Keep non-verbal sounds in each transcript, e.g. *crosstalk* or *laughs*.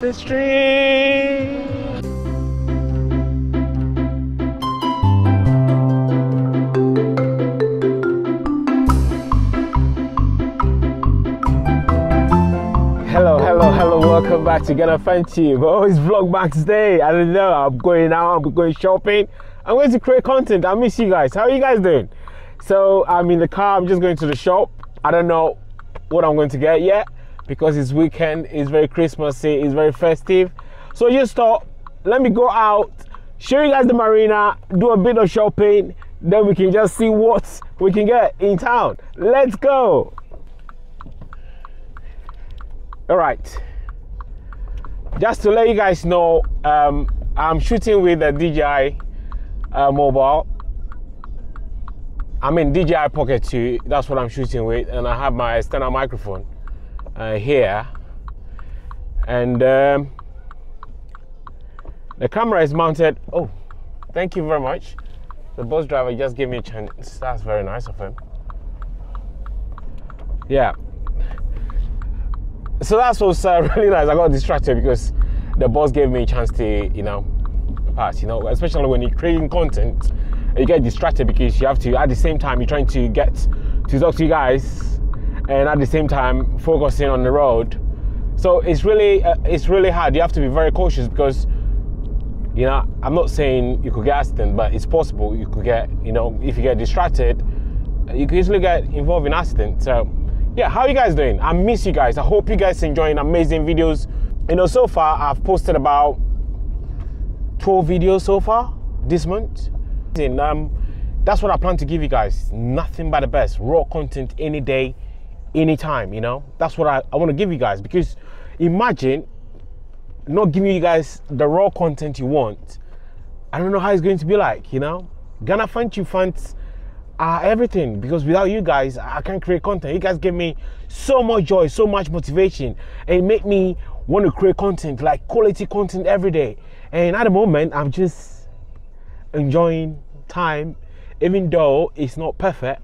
the street. Hello, hello, hello, welcome back to Ghana Fun Tube. Oh, it's Vlogmas Day. I don't know, I'm going out, I'm going shopping. I'm going to create content. I miss you guys. How are you guys doing? So, I'm in the car, I'm just going to the shop. I don't know what I'm going to get yet because it's weekend, it's very Christmassy, it's very festive. So, just thought, let me go out, show you guys the marina, do a bit of shopping, then we can just see what we can get in town. Let's go. All right. Just to let you guys know, um, I'm shooting with a DJI uh, mobile. I'm in DJI Pocket 2. That's what I'm shooting with, and I have my external microphone here. And um, the camera is mounted. Oh, thank you very much. The bus driver just gave me a chance. That's very nice of him. Yeah, so that's what's uh, *laughs* really nice. I got distracted because the boss gave me a chance to, you know, pass. You know, especially when you're creating content, you get distracted because you have to. At the same time, you're trying to get to talk to you guys, and at the same time, focusing on the road. So it's really, uh, it's really hard. You have to be very cautious because, you know, I'm not saying you could get accident, but it's possible you could get, you know, if you get distracted, you could easily get involved in accident. So yeah how you guys doing? I miss you guys. I hope you guys enjoying amazing videos. You know so far i've posted about 12 videos so far this month. And um that's what i plan to give you guys. Nothing but the best. Raw content any day anytime you know? That's what i, I want to give you guys because imagine not giving you guys the raw content you want. I don't know how it's going to be like you know? Fan you fans are everything because without you guys i can't create content. You guys give me so much joy so much motivation and make me want to create content like quality content every day. And at the moment i'm just enjoying time even though it's not perfect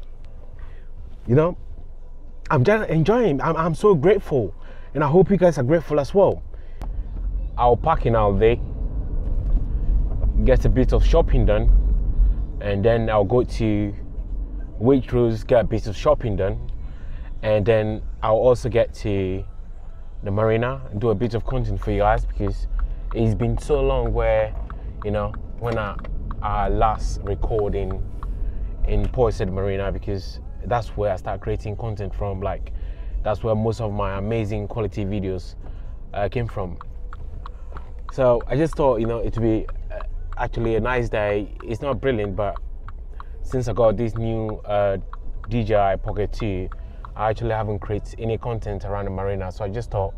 you know i'm just enjoying i'm, I'm so grateful. And i hope you guys are grateful as well. I'll park in out there get a bit of shopping done and then i'll go to Waitrose, get a bit of shopping done, and then I'll also get to the marina and do a bit of content for you guys because it's been so long where, you know, when I, I last recording in Portishead Marina because that's where I start creating content from. Like, that's where most of my amazing quality videos uh, came from. So I just thought, you know, it would be uh, actually a nice day. It's not brilliant, but since I got this new uh, DJI Pocket 2, I actually haven't created any content around the marina. So I just thought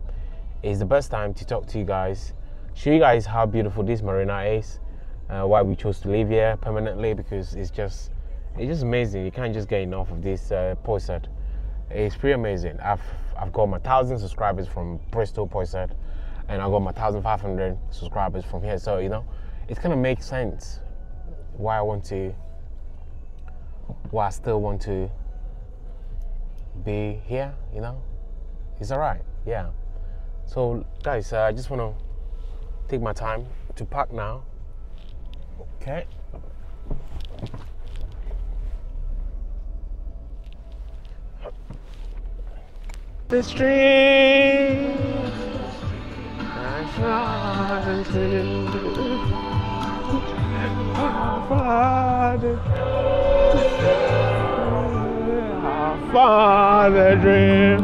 it's the best time to talk to you guys, show you guys how beautiful this marina is, uh, why we chose to live here permanently because it's just it's just amazing. You can't just get enough of this uh, Portishead. It's pretty amazing. I've I've got my thousand subscribers from Bristol Portishead, and I got my thousand five hundred subscribers from here. So you know, it kind of makes sense why I want to why I still want to be here, you know, it's all right, yeah. So, guys, uh, I just want to take my time to pack now. Okay. The street. father dream.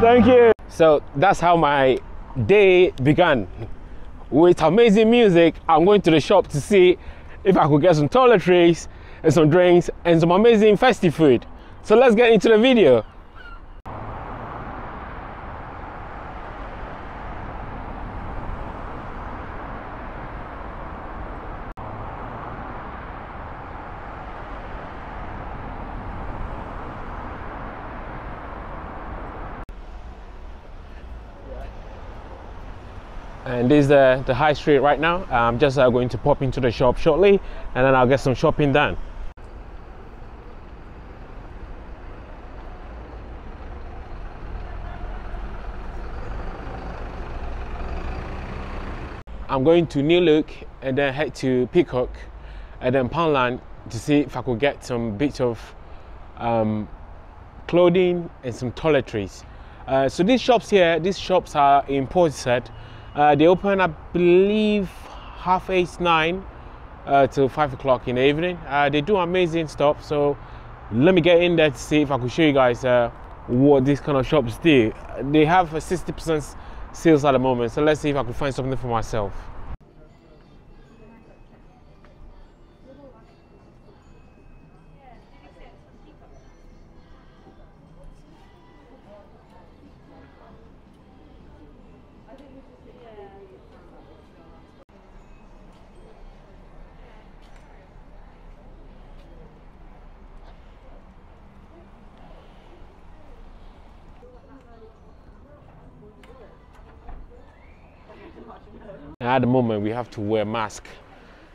Thank you. So that's how my day began. With amazing music, I'm going to the shop to see if I could get some toiletries and some drinks and some amazing festive food. So let's get into the video. And this is the, the high street right now. I'm just uh, going to pop into the shop shortly and then i'll get some shopping done. I'm going to new look and then head to peacock and then poundland to see if i could get some bits of um, clothing and some toiletries. Uh, so these shops here these shops are in Portishead uh, they open, I believe, half eight, nine uh, till five o'clock in the evening. Uh, they do amazing stuff. So let me get in there to see if I can show you guys uh, what these kind of shops do. They have a 60% sales at the moment. So let's see if I can find something for myself. At the moment we have to wear mask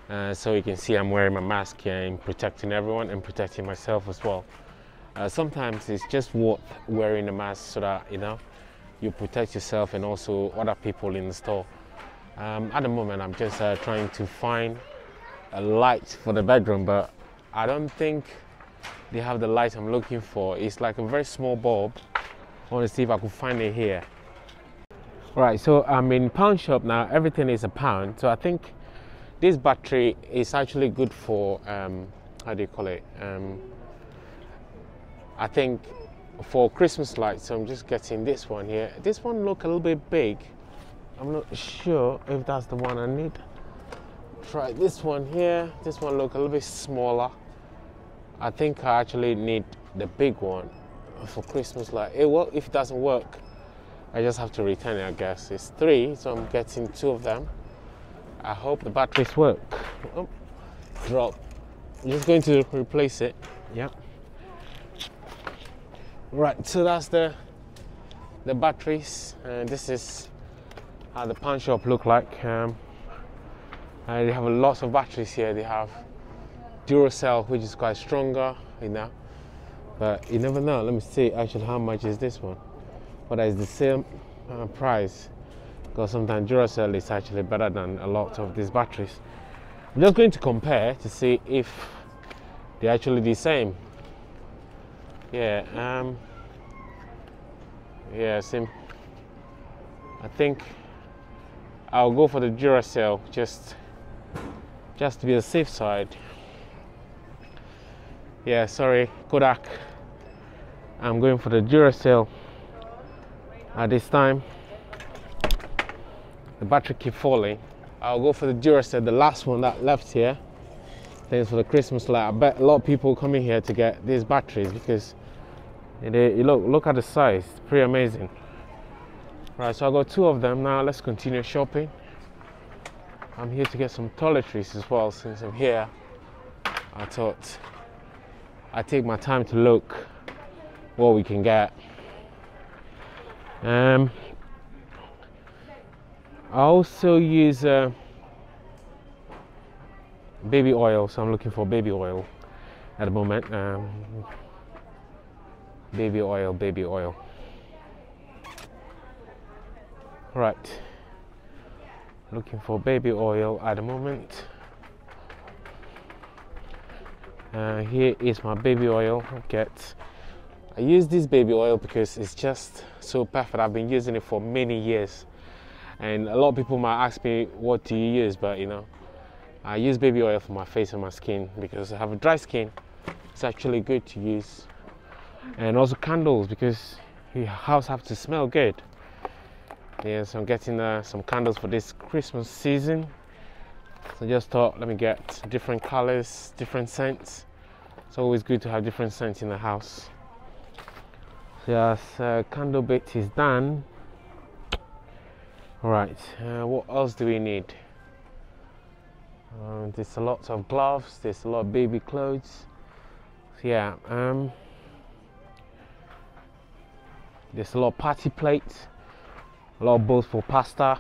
uh, so you can see I'm wearing my mask and protecting everyone and protecting myself as well. Uh, sometimes it's just worth wearing a mask so that you know you protect yourself and also other people in the store. Um, at the moment I'm just uh, trying to find a light for the bedroom but I don't think they have the light I'm looking for. It's like a very small bulb. I want to see if I can find it here Right, so I'm in pound shop now. Everything is a pound. So I think this battery is actually good for um, how do you call it? Um, I think for Christmas lights. So I'm just getting this one here. This one look a little bit big. I'm not sure if that's the one I need. Try this one here. This one look a little bit smaller. I think I actually need the big one for Christmas light. It will if it doesn't work I just have to return it I guess. It's three so I'm getting two of them. I hope the batteries work. Oh, drop. I'm just going to replace it. Yeah. Right so that's the the batteries. And this is how the pawn shop look like. Um, and they have a lot of batteries here. They have Duracell which is quite stronger you know. But you never know. Let me see actually how much is this one but it's the same uh, price because sometimes Duracell is actually better than a lot of these batteries. I'm just going to compare to see if they're actually the same. Yeah, um, yeah, same. I think I'll go for the Duracell just just to be the safe side. Yeah, sorry, Kodak. I'm going for the Duracell at this time the battery keep falling. I'll go for the Duracell the last one that left here. Thanks for the Christmas light. I bet a lot of people coming here to get these batteries because they, look look at the size. It's pretty amazing. Right so I got two of them now. Let's continue shopping. I'm here to get some toiletries as well since I'm here. I thought I take my time to look what we can get um, I also use uh, baby oil, so I'm looking for baby oil at the moment. Um, baby oil, baby oil. Right, looking for baby oil at the moment. Uh, here is my baby oil. Get I use this baby oil because it's just so perfect. I've been using it for many years. And a lot of people might ask me, what do you use? But you know, I use baby oil for my face and my skin because I have a dry skin. It's actually good to use. And also candles because your house have to smell good. Yeah, so I'm getting uh, some candles for this Christmas season. So I just thought, let me get different colors, different scents. It's always good to have different scents in the house. Yes, uh, candle bit is done. Right, uh, what else do we need? Uh, there's a lot of gloves, there's a lot of baby clothes. So yeah, um, there's a lot of party plates, a lot of bowls for pasta,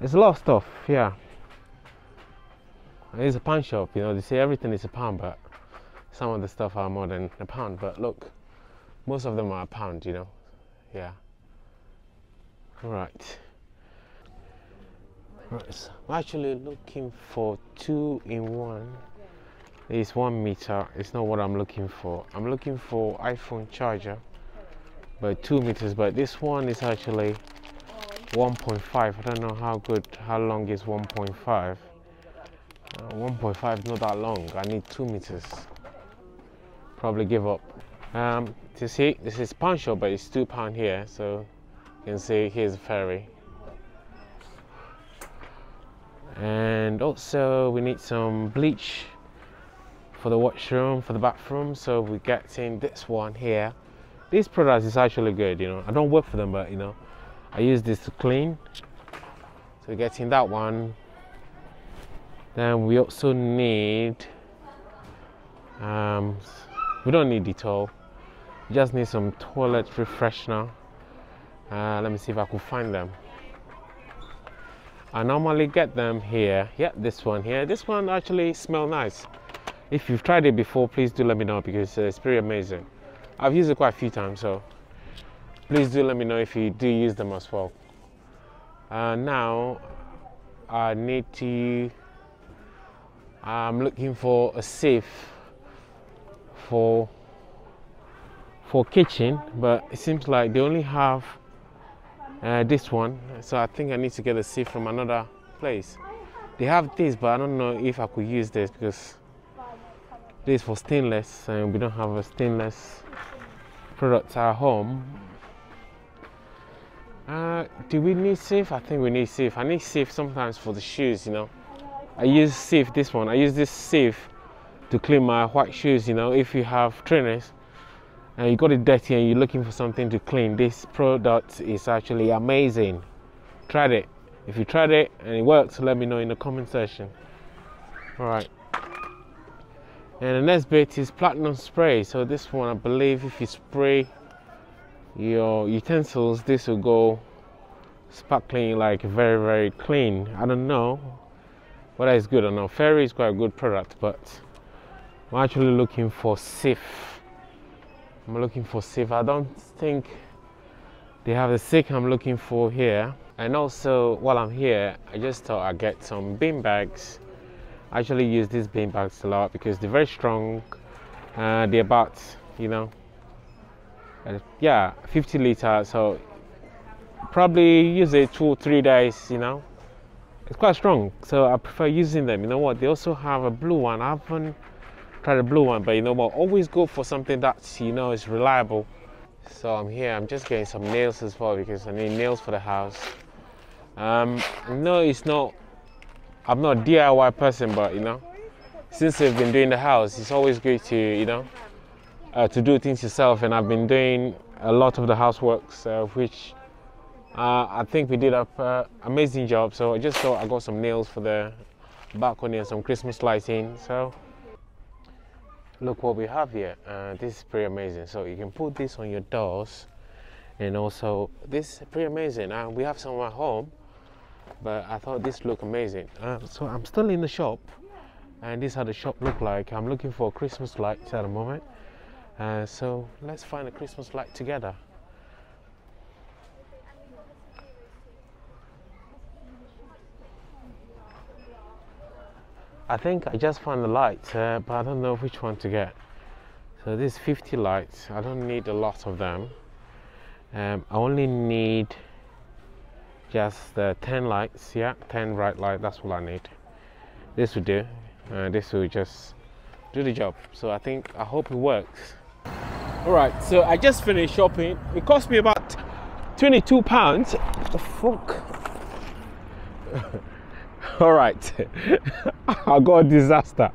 there's a lot of stuff, yeah. It's a pound shop, you know, they say everything is a pound, but some of the stuff are more than a pound. But look, most of them are a pound, you know, yeah. Right. Right, so I'm actually looking for two in one. It's one meter. It's not what I'm looking for. I'm looking for iPhone charger, but two meters. But this one is actually 1.5 I don't know how good how long is 1.5 uh, 1.5 not that long I need two meters probably give up um, to see this is pound shop but it's two pound here so you can see here's a Fairy. And also we need some bleach for the washroom for the bathroom so we're getting this one here. This product is actually good you know. I don't work for them but you know I use this to clean. So we're getting that one. Then we also need um, we don't need Dettol we just need some toilet refreshener. Uh, let me see if I can find them. I normally get them here. Yeah this one here. This one actually smell nice. If you've tried it before please do let me know because uh, it's pretty amazing. I've used it quite a few times so please do let me know if you do use them as well. Uh, now I need to I'm looking for a safe for for kitchen but it seems like they only have uh, this one so I think I need to get a safe from another place they have this but I don't know if I could use this because this for stainless and we don't have a stainless product at home uh, do we need sieve? I think we need sieve. I need sieve sometimes for the shoes, you know. I use sieve, this one. I use this sieve to clean my white shoes, you know. If you have trainers and you got it dirty and you're looking for something to clean, this product is actually amazing. Tried it. If you tried it and it works, let me know in the comment section. All right. And the next bit is platinum spray. So this one, I believe, if you spray your utensils this will go sparkling like very very clean i don't know whether it's good or not fairy is quite a good product but i'm actually looking for safe i'm looking for safe i don't think they have the sick i'm looking for here. And also while i'm here i just thought i'd get some bean bags. I actually use these bean bags a lot because they're very strong. Uh, they're about you know uh, yeah 50 liters. So probably use it two or three days you know. It's quite strong so i prefer using them. You know what? They also have a blue one. I haven't tried a blue one but you know what? Always go for something that you know is reliable. So i'm here i'm just getting some nails as well because i need nails for the house. Um no it's not i'm not a diy person but you know since i've been doing the house it's always good to you know uh, to do things yourself. And I've been doing a lot of the houseworks uh, which uh, I think we did an uh, amazing job. So I just thought I got some nails for the balcony and some Christmas lighting. So look what we have here. Uh, this is pretty amazing. So you can put this on your doors and also this is pretty amazing. Uh, we have some at home but I thought this looked amazing. So I'm still in the shop and this is how the shop look like. I'm looking for Christmas lights at the moment. Uh, so let's find a Christmas light together. I think I just found the light, uh, but I don't know which one to get. So this 50 lights, I don't need a lot of them. Um, I only need just uh, 10 lights, yeah, 10 bright light, that's all I need. This will do, uh, this will just do the job. So I think, I hope it works. All right, so I just finished shopping. It cost me about 22 pounds. What The fuck? *laughs* *laughs* All right, *laughs* I got a disaster.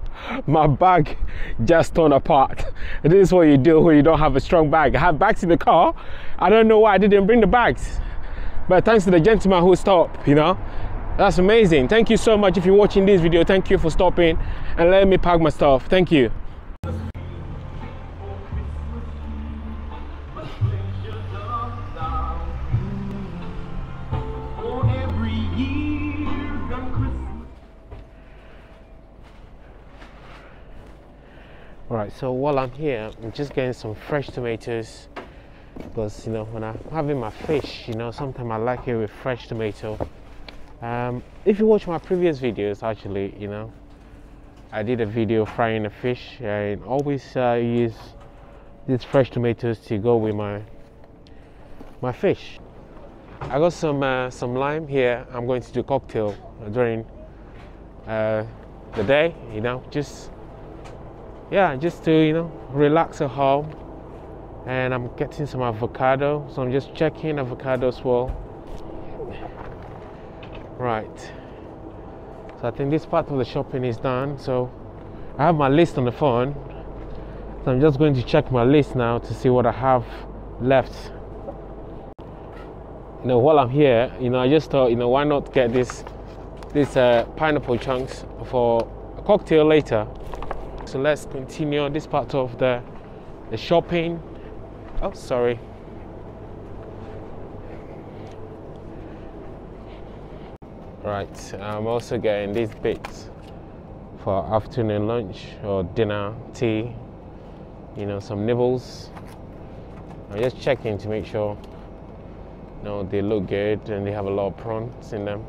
My bag just torn apart. This is what you do when you don't have a strong bag. I have bags in the car. I don't know why I didn't bring the bags. But thanks to the gentleman who stopped, you know, that's amazing. Thank you so much if you're watching this video. Thank you for stopping and letting me pack my stuff. Thank you. All right, so while I'm here, I'm just getting some fresh tomatoes because you know when I'm having my fish, you know, sometimes I like it with fresh tomato. Um, if you watch my previous videos, actually, you know, I did a video frying a fish and always uh, use these fresh tomatoes to go with my my fish. I got some uh, some lime here. I'm going to do cocktail during uh, the day. You know, just yeah, just to you know relax at home. And I'm getting some avocado, so I'm just checking avocado as well. Right. So I think this part of the shopping is done. So I have my list on the phone. So I'm just going to check my list now to see what I have left. You know, while I'm here, you know, I just thought, you know, why not get this this uh, pineapple chunks for a cocktail later. So let's continue this part of the the shopping. Oh, sorry. Right, I'm also getting these bits for afternoon lunch or dinner, tea, you know, some nibbles. I'm just checking to make sure know, they look good and they have a lot of prawns in them.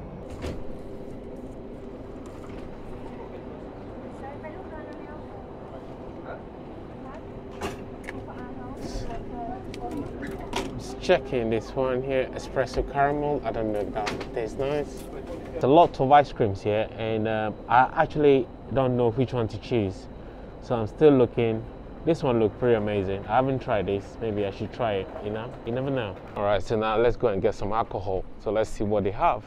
Just checking this one here, espresso caramel. I don't know if that tastes nice. There's a lot of ice creams here, and um, I actually don't know which one to choose. So I'm still looking. This one looked pretty amazing. I haven't tried this. Maybe I should try it. You know, you never know. All right, so now let's go and get some alcohol. So let's see what they have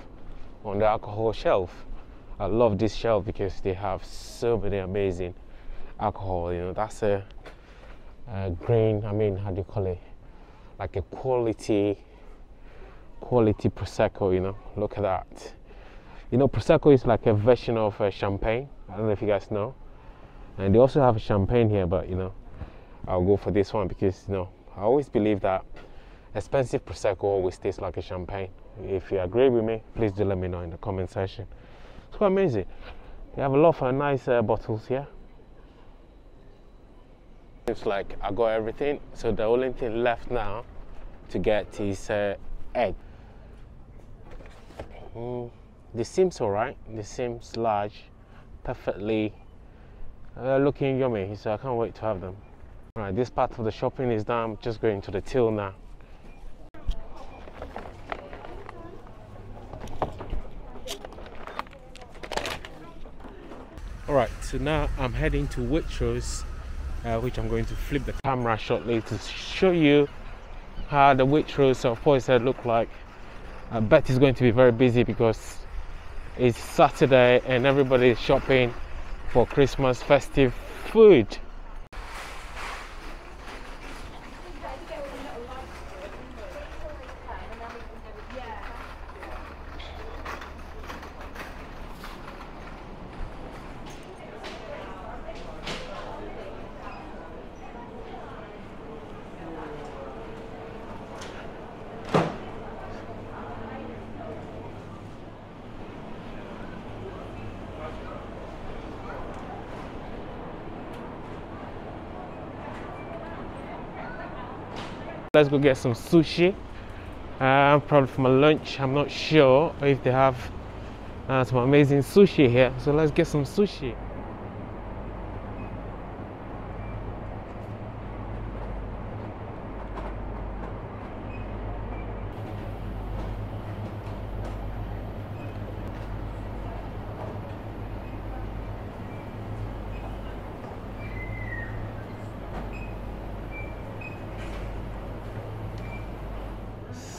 on the alcohol shelf. I love this shelf because they have so many amazing alcohol. You know, that's a, a grain. I mean, how do you call it? Like a quality, quality prosecco. You know, look at that. You know, prosecco is like a version of uh, champagne. I don't know if you guys know. And they also have champagne here, but you know, I'll go for this one because you know I always believe that expensive prosecco always tastes like a champagne. If you agree with me, please do let me know in the comment section. It's quite amazing. They have a lot of uh, nice uh, bottles here. It's like I got everything, so the only thing left now to get is uh, egg. Mm, this seems alright. This seems large, perfectly uh, looking yummy. So I can't wait to have them. Alright, this part of the shopping is done. I'm just going to the till now. Alright, so now I'm heading to Waitrose, uh, which I'm going to flip the camera shortly to show you how the Waitrose of Portishead look like. I bet it's going to be very busy because it's Saturday and everybody is shopping for Christmas festive food. Let's go get some sushi. Uh, probably for my lunch. I'm not sure if they have uh, some amazing sushi here. So let's get some sushi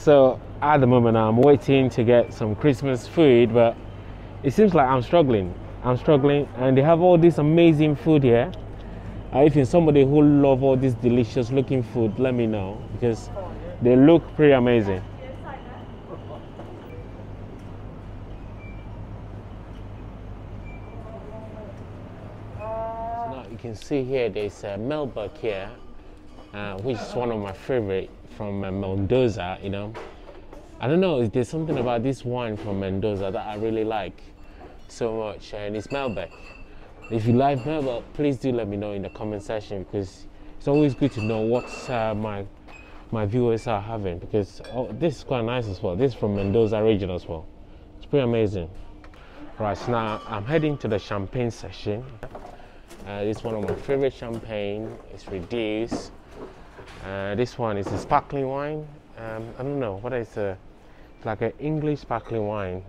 so at the moment i'm waiting to get some christmas food but it seems like i'm struggling. I'm struggling and they have all this amazing food here. Uh, if you're somebody who love all this delicious looking food let me know because they look pretty amazing. So now you can see here there's a Malbec here uh, which is one of my favorite from uh, Mendoza, you know. I don't know, there's something about this wine from Mendoza that I really like so much, and it's Malbec. If you like Malbec, please do let me know in the comment section because it's always good to know what uh, my my viewers are having because oh, this is quite nice as well. This is from Mendoza region as well. It's pretty amazing. Right, so now I'm heading to the champagne section. Uh, this is one of my favorite champagne. It's reduced. Uh, this one is a sparkling wine. Um, I don't know what is a like an English sparkling wine.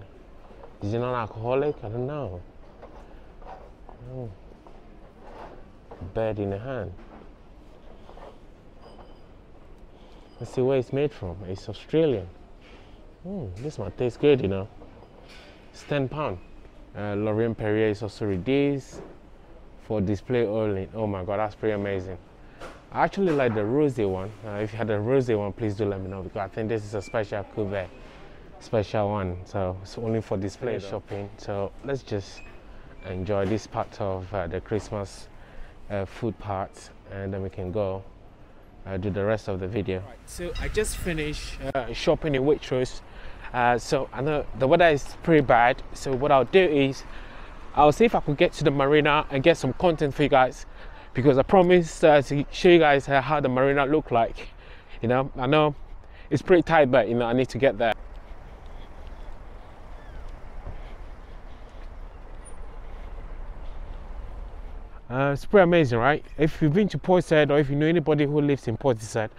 Is it non-alcoholic? I don't know. Oh. Bird in the hand. Let's see where it's made from. It's Australian. Mm, this might taste good, you know. It's 10 pound. Uh, Laurent Perrier is also reduced for display only. Oh my god, that's pretty amazing. I actually like the rosé one. Uh, if you had the rosé one, please do let me know because I think this is a special cuvee, special one. So it's only for display shopping. So let's just enjoy this part of uh, the Christmas uh, food part, and then we can go uh, do the rest of the video. Right, so I just finished uh, shopping in Waitrose. Uh, so I know the weather is pretty bad. So what I'll do is I'll see if I could get to the marina and get some content for you guys because I promised uh, to show you guys how the marina look like. You know, I know it's pretty tight, but you know I need to get there. Uh, it's pretty amazing, right? If you've been to Portishead or if you know anybody who lives in Portishead,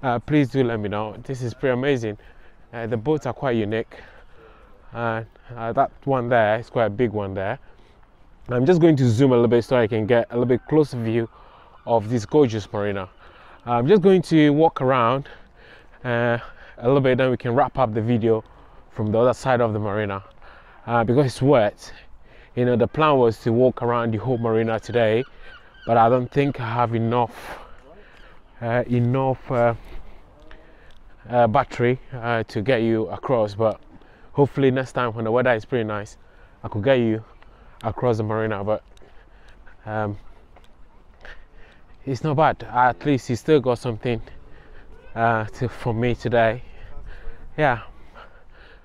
uh, please do let me know. This is pretty amazing. Uh, the boats are quite unique. Uh, that one there is quite a big one there. I'm just going to zoom a little bit so I can get a little bit closer view of this gorgeous marina. I'm just going to walk around uh, a little bit, then we can wrap up the video from the other side of the marina because it's wet you know the plan was to walk around the whole marina today but i don't think i have enough uh, enough uh, uh, battery uh, to get you across but hopefully next time when the weather is pretty nice i could get you across the marina but um, it's not bad. At least he still got something uh, to, for me today. Yeah.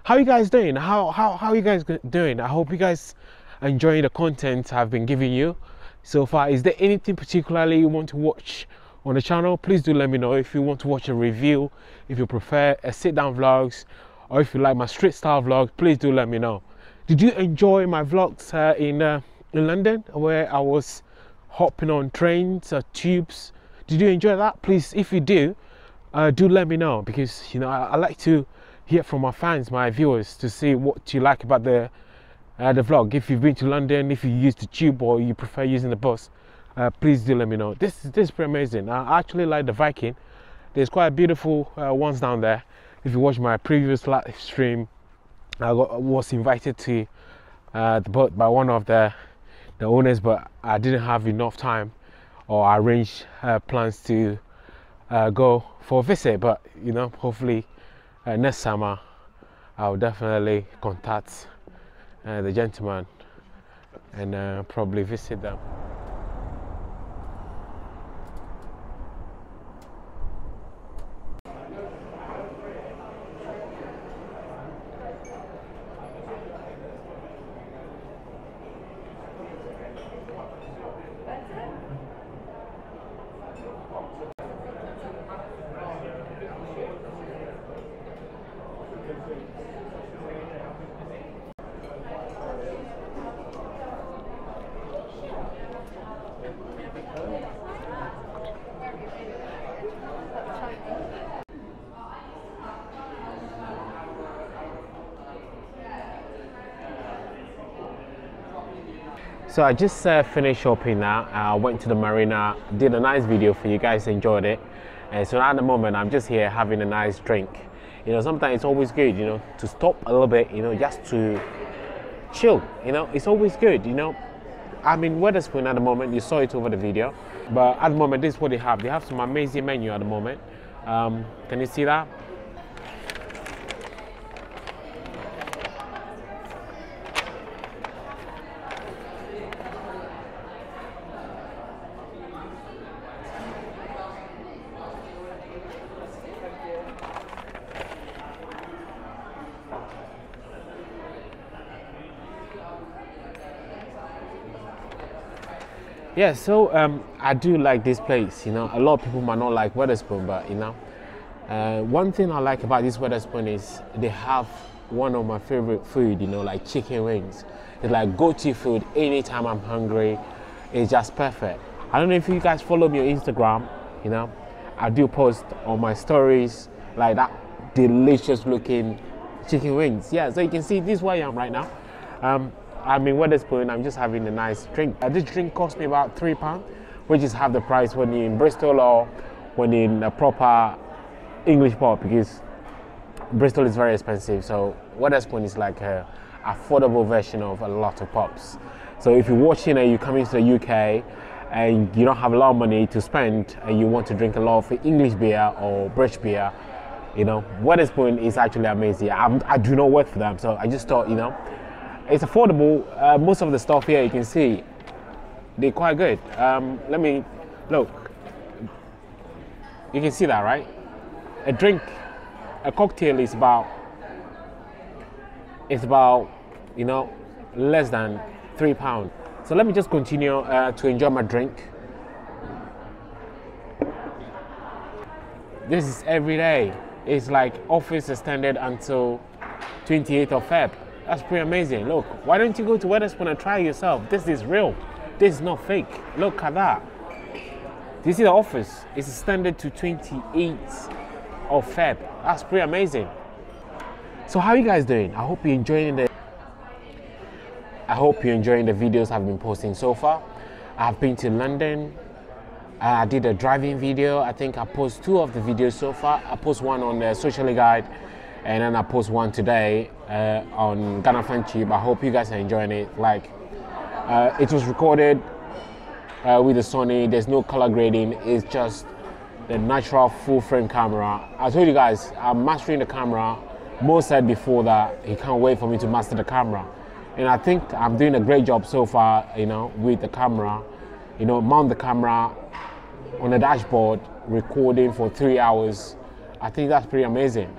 How you guys doing? How how how you guys doing? I hope you guys enjoying the content I've been giving you so far. Is there anything particularly you want to watch on the channel? Please do let me know if you want to watch a review, if you prefer a sit down vlogs, or if you like my street style vlogs, please do let me know. Did you enjoy my vlogs uh, in, uh, in London where I was hopping on trains or tubes? Did you enjoy that? Please, if you do, uh, do let me know because you know I, I like to hear from my fans, my viewers, to see what you like about the uh, the vlog. If you've been to London, if you use the tube or you prefer using the bus, uh, please do let me know. This, is this is pretty amazing. I actually like the Viking. There's quite beautiful uh, ones down there. If you watch my previous live stream, I got, was invited to uh, the boat by one of the, the owners, but I didn't have enough time or arrange uh, plans to uh, go for a visit. But you know, hopefully next summer I'll definitely contact the gentleman and uh, probably visit them. So I just uh, finished shopping now. I went to the marina, did a nice video for you guys, enjoyed it. And so at the moment, I'm just here having a nice drink. You know, sometimes it's always good, you know, to stop a little bit, you know, just to chill. You know, it's always good, you know. I mean, Wetherspoon at the moment, you saw it over the video. But at the moment, this is what they have. They have some amazing menu at the moment. Um, can you see that? Yeah, so um, I do like this place. You know, a lot of people might not like Wetherspoon, but you know, uh, one thing I like about this Wetherspoon is they have one of my favorite food. You know, like chicken wings. It's like go-to food anytime I'm hungry. It's just perfect. I don't know if you guys follow me on Instagram. You know, I do post on my stories like that delicious looking chicken wings. Yeah, so you can see this is where I am right now. Um, I'm in Wetherspoon. I'm just having a nice drink. Uh, this drink cost me about three pounds, which is half the price when you're in Bristol or when you're in a proper English pub because Bristol is very expensive. So Wetherspoon is like a affordable version of a lot of pubs. So if you're watching and you're coming to the UK and you don't have a lot of money to spend and you want to drink a lot of English beer or British beer, you know, Wetherspoon is actually amazing. I'm, I do not work for them, so I just thought, you know, it's affordable. Uh, most of the stuff here you can see, they're quite good. Um, let me look. You can see that, right? A drink, a cocktail is about, it's about, you know, less than three pounds. So let me just continue uh, to enjoy my drink. This is every day. It's like office extended until 28th of Feb. That's pretty amazing. Look, why don't you go to Wetherspoon and try yourself? This is real. This is not fake. Look at that. Do you see the office? It's extended to 28th of Feb. That's pretty amazing. So how are you guys doing? I hope you're enjoying the I hope you're enjoying the videos I've been posting so far. I've been to London. I did a driving video. I think I post two of the videos so far. I post one on the social Guide and then I post one today uh, on Ghana Fun Tube. I hope you guys are enjoying it. Like, uh, it was recorded uh, with the Sony. There's no color grading. It's just the natural full frame camera. I told you guys I'm mastering the camera. Mo said before that he can't wait for me to master the camera and I think I'm doing a great job so far, you know, with the camera. You know, mount the camera on the dashboard, recording for three hours. I think that's pretty amazing.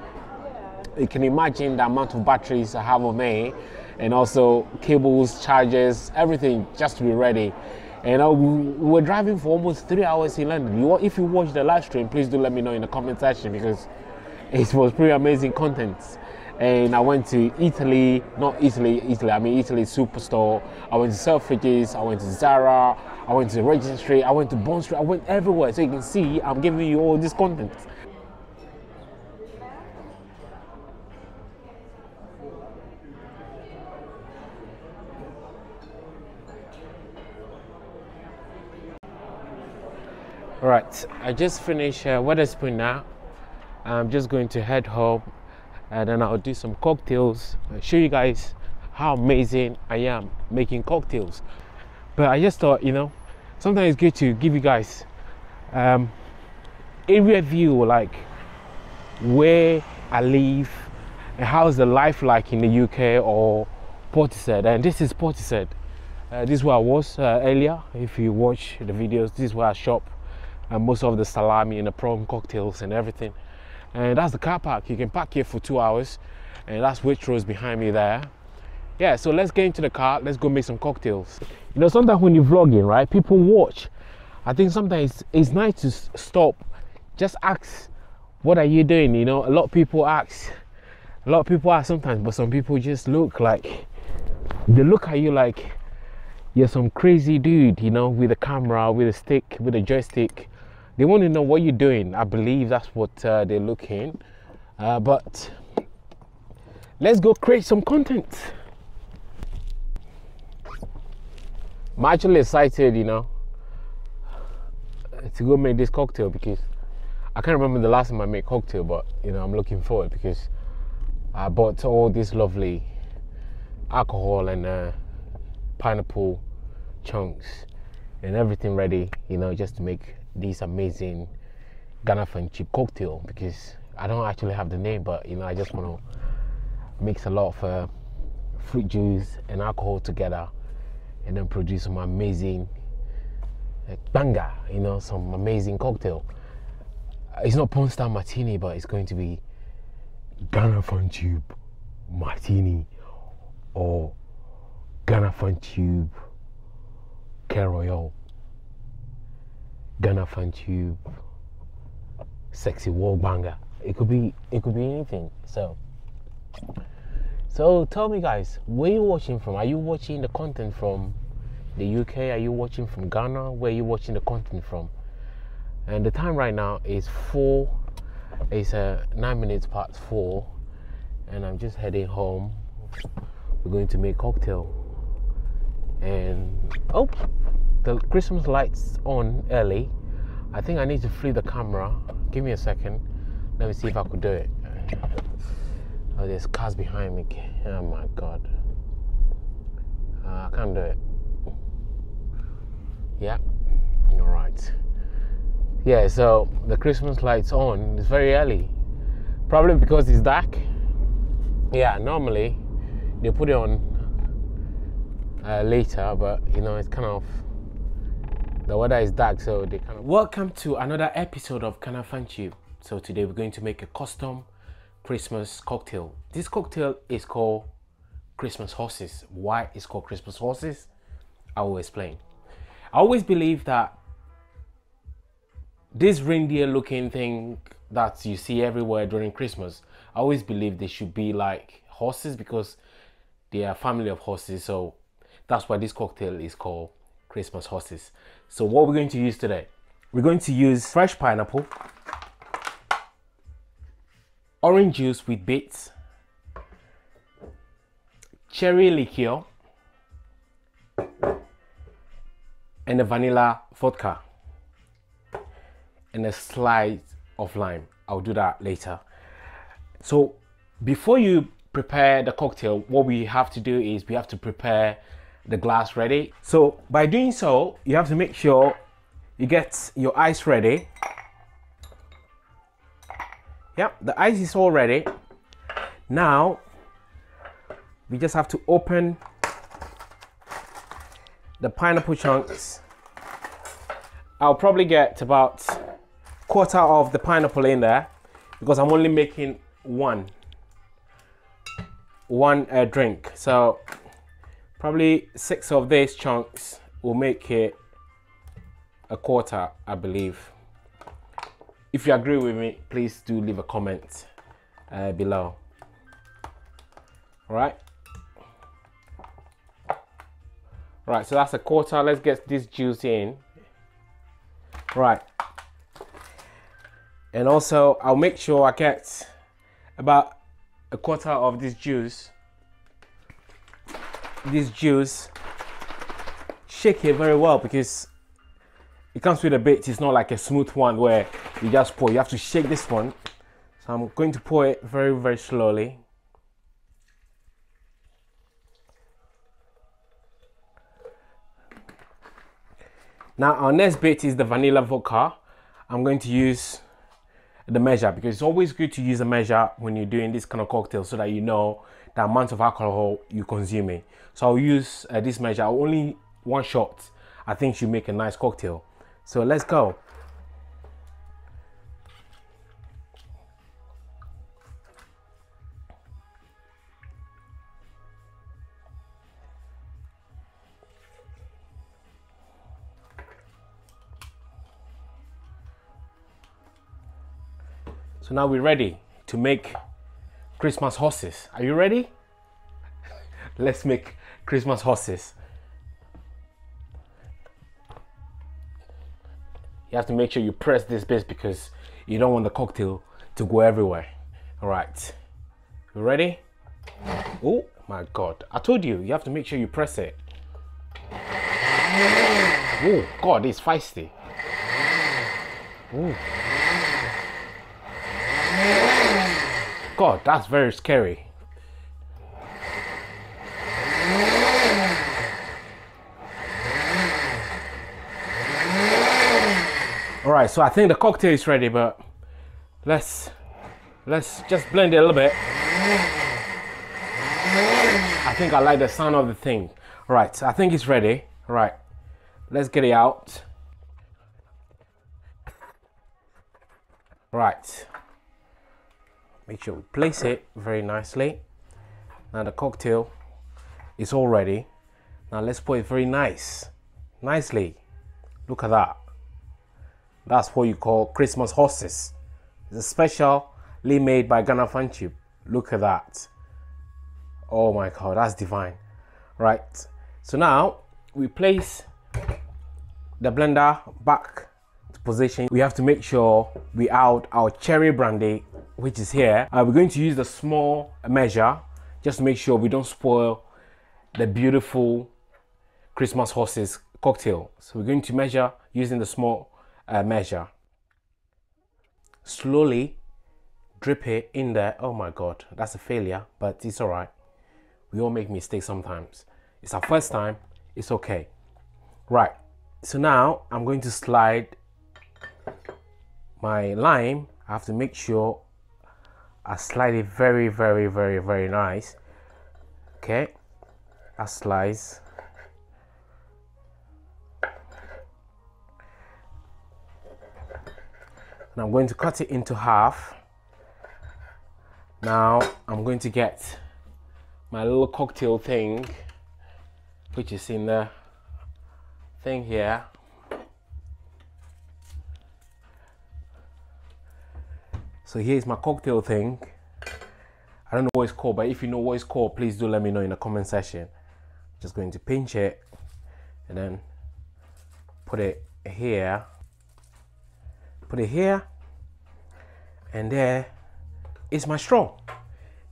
You can imagine the amount of batteries I have on me, and also cables, chargers, everything just to be ready. And uh, we were driving for almost three hours in London. You, if you watch the live stream, please do let me know in the comment section because it was pretty amazing content and I went to Italy, not Italy, Italy, I mean Eataly Superstore. I went to Selfridges, I went to Zara, I went to Regent Street, I went to Bond Street, I went everywhere. So you can see I'm giving you all this content. All right, I just finished uh, Wetherspoon now. I'm just going to head home and then I'll do some cocktails show you guys how amazing I am making cocktails. But I just thought you know sometimes it's good to give you guys um, area view like where I live and how's the life like in the UK or Portishead. And this is Portishead. Uh, this is where I was uh, earlier. If you watch the videos this is where I shop and most of the salami and the prawn cocktails and everything. And that's the car park. You can park here for two hours and that's which Waitrose behind me there. Yeah so let's get into the car. Let's go make some cocktails. You know sometimes when you're vlogging right people watch. I think sometimes it's nice to stop just ask what are you doing? You know a lot of people ask a lot of people ask sometimes but some people just look like they look at you like you're some crazy dude you know with a camera with a stick with a joystick they want to know what you're doing. I believe that's what uh, they're looking. Uh, but let's go create some content. I'm actually excited, you know, to go make this cocktail because I can't remember the last time I made cocktail, but you know, I'm looking forward because I bought all this lovely alcohol and uh, pineapple chunks and everything ready, you know, just to make this amazing Ghana friendship cocktail because I don't actually have the name, but you know, I just want to mix a lot of uh, fruit juice and alcohol together and then produce some amazing uh, banger, you know, some amazing cocktail. It's not Porn Star Martini, but it's going to be Ghana Fun Tube Martini or Ghana Fun Tube Kir Royale Ghana Fun Tube, sexy wall banger. It could be it could be anything. So so tell me guys, where you watching from? Are you watching the content from the UK? Are you watching from Ghana? Where are you watching the content from? And the time right now is four it's uh, nine minutes past four and I'm just heading home. We're going to make cocktail. And oh the Christmas lights on early. I think I need to flip the camera. Give me a second. Let me see if I could do it. Oh, there's cars behind me. Oh my god. Uh, I can't do it. Yeah. All right. Yeah, so the Christmas lights on. It's very early. Probably because it's dark. Yeah, normally they put it on uh, later, but you know, it's kind of the weather is dark, so they kind of. Welcome to another episode of Ghana Fun Tube. So today we're going to make a custom Christmas cocktail. This cocktail is called Christmas horses. Why it's called Christmas horses? I will explain. I always believe that this reindeer looking thing that you see everywhere during Christmas, I always believe they should be like horses because they are family of horses. So that's why this cocktail is called Christmas horses. So what we're going to use today, we're going to use fresh pineapple, orange juice with bits, cherry liqueur, and a vanilla vodka, and a slice of lime. I'll do that later. So before you prepare the cocktail, what we have to do is we have to prepare the glass ready. So by doing so, you have to make sure you get your ice ready. Yep, the ice is all ready. Now, we just have to open the pineapple chunks. I'll probably get about quarter of the pineapple in there because I'm only making one one uh, drink. So probably six of these chunks will make it a quarter, I believe. If you agree with me, please do leave a comment uh, below. All right. Right, so that's a quarter. Let's get this juice in. Right. And also, I'll make sure I get about a quarter of this juice this juice. Shake it very well because it comes with a bit. It's not like a smooth one where you just pour. You have to shake this one. So i'm going to pour it very very slowly. Now our next bit is the vanilla vodka. I'm going to use the measure because it's always good to use a measure when you're doing this kind of cocktail so that you know the amount of alcohol you consuming. So I'll use uh, this measure. Only one shot, I think should make a nice cocktail. So let's go. So now we're ready to make Christmas horses. Are you ready? *laughs* Let's make Christmas horses. You have to make sure you press this bit because you don't want the cocktail to go everywhere. All right, you ready? Oh my God, I told you, you have to make sure you press it. Oh God, it's feisty. Ooh. God, that's very scary. All right, so I think the cocktail is ready, but let's let's just blend it a little bit. I think I like the sound of the thing. All right, so I think it's ready. All right, let's get it out. Right make sure we place it very nicely now the cocktail is all ready now let's pour it very nice nicely look at that That's what you call Christmas horses. It's a specially made by Ghana Fun Tube. Look at that. Oh my god, that's divine. Right. So now we place the blender back position. We have to make sure we add our cherry brandy, which is here. Uh, we're going to use the small measure just to make sure we don't spoil the beautiful Christmas horses cocktail. So we're going to measure using the small uh, measure. Slowly drip it in there. Oh my God, that's a failure, but it's all right. We all make mistakes sometimes. It's our first time, it's okay. Right, so now I'm going to slide my lime. I have to make sure I slide it very, very, very, very nice. Okay, I slice. And I'm going to cut it into half. Now I'm going to get my little cocktail thing, which is in the thing here. So here's my cocktail thing. I don't know what it's called, but if you know what it's called, please do let me know in the comment section. Just going to pinch it and then put it here. Put it here. And there is my straw.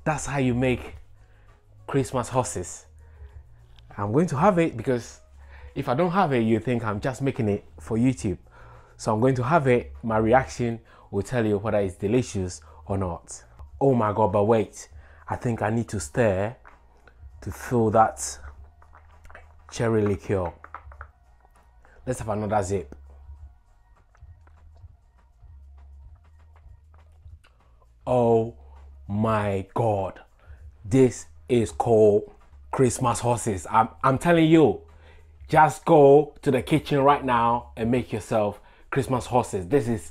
That's how you make Christmas horses. I'm going to have it because if I don't have it, you think I'm just making it for YouTube. So I'm going to have it. My reaction will tell you whether it's delicious or not. Oh my God, but wait. I think I need to stir to fill that cherry liqueur. Let's have another zip. Oh my God. This is called Christmas horses. I'm, I'm telling you, just go to the kitchen right now and make yourself Christmas horses. This is the